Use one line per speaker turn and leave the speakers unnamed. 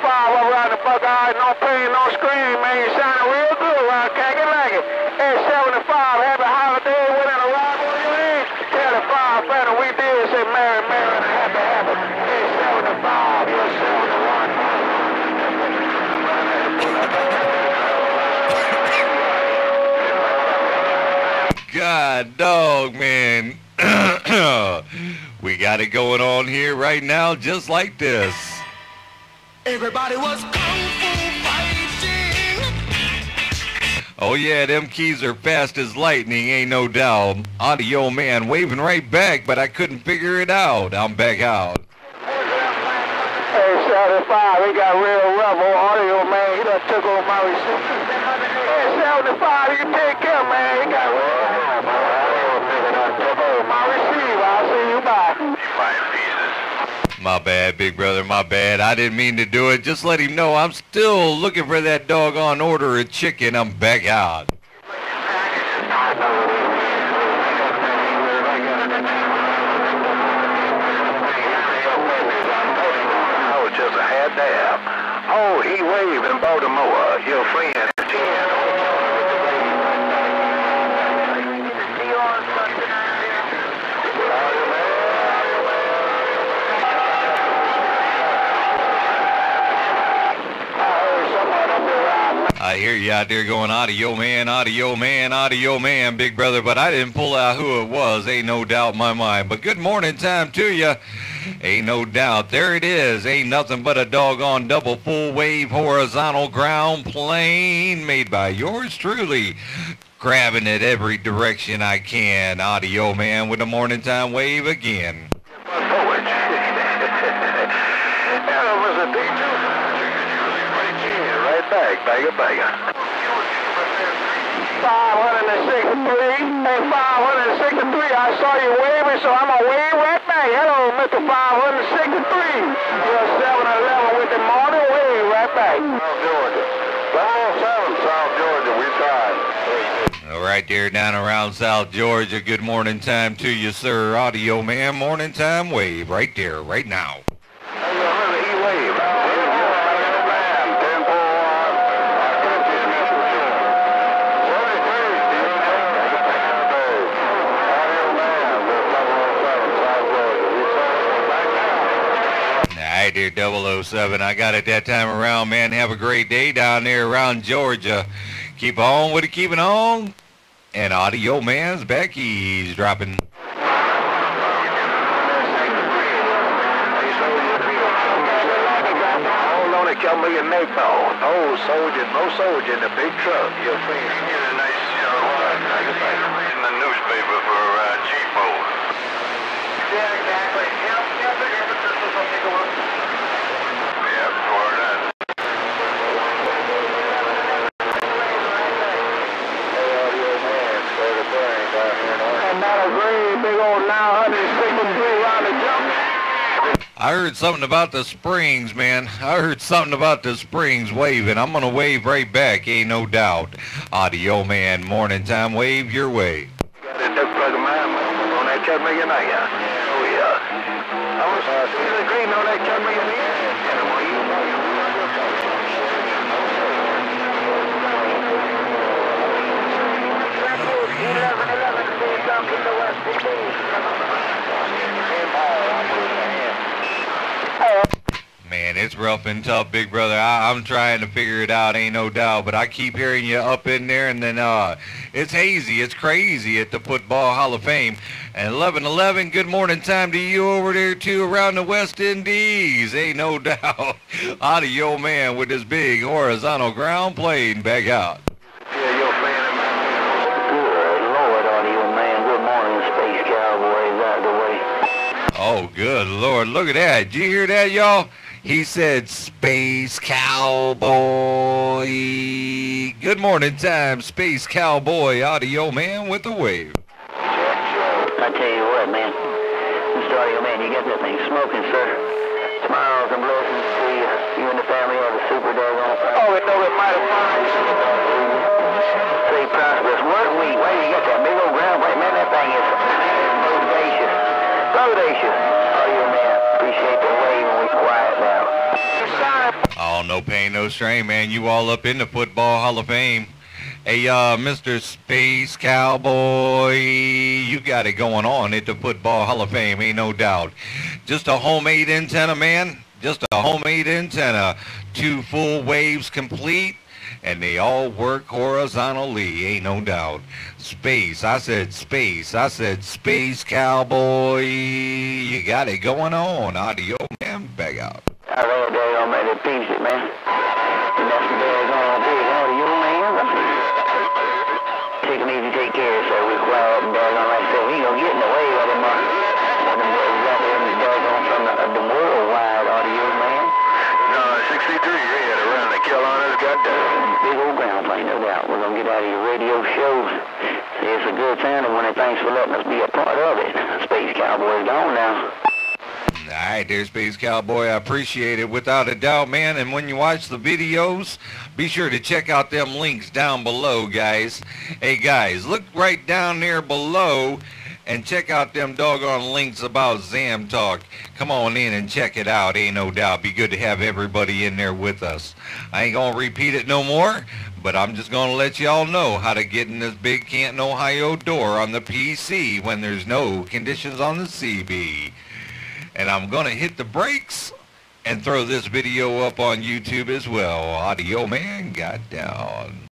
75 up around the. No pain, no scream, man. You sounding real good. Hey, 75, happy holiday. On your? Tell the firefighter we did say Happy, Happy. Hey, 75, you're 71.
God dog, man. we got it going on here right now just like this.
Everybody was kung fu fighting.
Oh yeah, them keys are fast as lightning, ain't no doubt. Audio man waving right back, but I couldn't figure it out. I'm back out.
Hey, 75, he got real rough on audio, man. He done took over my receiver. Hey, 75, you can take care, man. He got real rough on audio, nigga. Done took over my receiver. I'll see you bye.
My bad, big brother, my bad. I didn't mean to do it. Just let him know I'm still looking for that doggone order of chicken. I'm back out.
Oh, he waved in Baltimore. Your friend.
Hear you out there going audio man, audio man, audio man, big brother, but I didn't pull out who it was. Ain't no doubt in my mind. But good morning time to you. Ain't no doubt. There it is. Ain't nothing but a doggone double full wave horizontal ground plane made by yours truly. Grabbing it every direction I can. Audio man with a morning time wave again.
Forward. That was a big Right back, bagger, bagger. 563, hey, 563, I saw you waving, so I'm gonna wave right back. Hello, Mr. 563. You're 7-Eleven with the morning wave right back. South Georgia. 507 South Georgia, we tried.
All right there down around South Georgia. Good morning time to you, sir. Audio man, morning time wave right there, right now. All right there, 007. I got it that time around, man. Have a great day down there around Georgia. Keep on with it, keeping on. And Audio Man's back. He's dropping.
Hold on, it killed me a neck bone. Oh, soldier, no soldier in the big truck. Your friend.
Here's a nice uh, in the newspaper for uh, G-Bo.
Yeah, exactly. Yep, yep, yep, this will take a look.
Yep, for that.
And that green, big old 963 round the jump.
I heard something about the springs, man. I heard something about the springs waving. I'm going to wave right back, ain't no doubt. Audio Man, morning time wave your way.
I was uh, the green on that cut million
Man, it's rough and tough, big brother. I, I'm trying to figure it out, ain't no doubt. But I keep hearing you up in there, and then uh, it's hazy, it's crazy at the Football Hall of Fame. And 11-11, good morning time to you over there too, around the West Indies, ain't no doubt. Audio man with this big horizontal ground plane back out.
Yeah, your fan of mine. Good Lord, audio man. Good morning, Space Cowboys out the way.
Oh, good Lord, look at that. Did you hear that, y'all? He said, Space Cowboy. Good morning time, Space Cowboy, audio man with the wave.
I tell you what, man. Mr. Audio Man, you got that thing smoking, sir. Smiles and blessings to you. You and the family have a super doggone Oh, it know it might have fine. Stay prosperous. What we? Where you get that big old ground? Wait, man, that thing is bodacious. Bodacious. Audio Man,
Oh No pain, no strain, man. You all up in the Football Hall of Fame. Hey, uh, Mr. Space Cowboy, you got it going on at the Football Hall of Fame, ain't no doubt. Just a homemade antenna, man. Just a homemade antenna. Two full waves complete, and they all work horizontally, ain't no doubt. Space, I said space. I said space cowboy. You got it going on. Audio man, back out.
I read there on me to piece it, man. And that's the daggone big audio, man. Take him easy, take care, so we quiet and daggone like I we gonna get in the way of them, uh, of them boys out there in the daggone from the, of the worldwide audio, man.
No, 63, yeah, around the Carolinas, goddamn.
Big old ground plane, no doubt. We're gonna get out of your radio shows. Say it's a good time, and when thanks for letting us be a part of it. Space Cowboy's gone now.
All right, there's Space Cowboy. I appreciate it without a doubt, man. And when you watch the videos, be sure to check out them links down below, guys. Hey, guys, look right down there below and check out them doggone links about Zam Talk. Come on in and check it out. Ain't no doubt. Be good to have everybody in there with us. I ain't to repeat it no more, but I'm just going to let y'all know how to get in this big Canton, Ohio door on the PC when there's no conditions on the CB and I'm going to hit the brakes and throw this video up on YouTube as well. Audio man got down.